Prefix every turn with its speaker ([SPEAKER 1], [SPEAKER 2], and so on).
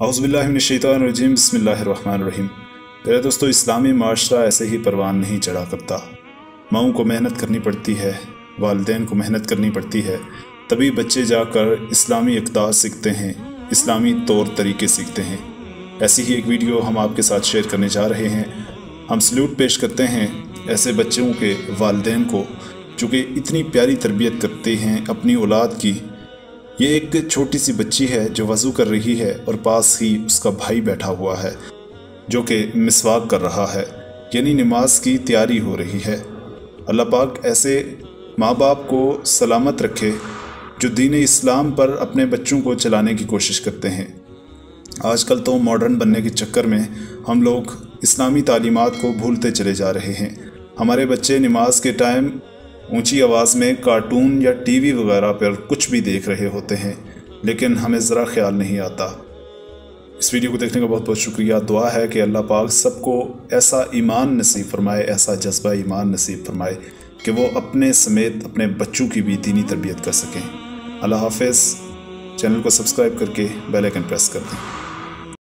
[SPEAKER 1] اعوذ باللہ من الشیطان الرجیم، بسم اللہ الرحمن الرحیم۔ میرے دوستو، اسلامی معاشرہ ایسے ہی پروان نہیں چڑھا کرتا۔ ماؤں کو محنت کرنی پڑتی ہے، والدین کو محنت کرنی پڑتی ہے۔ تبھی بچے جا کر اسلامی اقدار سیکھتے ہیں، اسلامی طور طریقے سیکھتے ہیں۔ ایسی ہی ایک ویڈیو ہم آپ کے ساتھ شیئر کرنے جا رہے ہیں۔ ہم سلیوٹ پیش کرتے ہیں ایسے بچوں کے والدین کو، جو کہ اتنی پیاری تربیت کرتے ہیں اپنی اولاد کی۔ یہ ایک چھوٹی سی بچی ہے جو وضو کر رہی ہے اور پاس ہی اس کا بھائی بیٹھا ہوا ہے، جو کہ مسواک کر رہا ہے یعنی نماز کی تیاری ہو رہی ہے۔ اللہ پاک ایسے ماں باپ کو سلامت رکھے جو دین اسلام پر اپنے بچوں کو چلانے کی کوشش کرتے ہیں۔ آج کل تو ماڈرن بننے کے چکر میں ہم لوگ اسلامی تعلیمات کو بھولتے چلے جا رہے ہیں۔ ہمارے بچے نماز کے ٹائم اونچی آواز میں کارٹون یا ٹی وی وغیرہ پر کچھ بھی دیکھ رہے ہوتے ہیں، لیکن ہمیں ذرا خیال نہیں آتا۔ اس ویڈیو کو دیکھنے کا بہت بہت شکریہ۔ دعا ہے کہ اللہ پاک سب کو ایسا ایمان نصیب فرمائے، ایسا جذبہ ایمان نصیب فرمائے کہ وہ اپنے سمیت اپنے بچوں کی بھی دینی تربیت کر سکیں۔ اللہ حافظ، چینل کو سبسکرائب کر کے بیل آئکن پریس کر دیں۔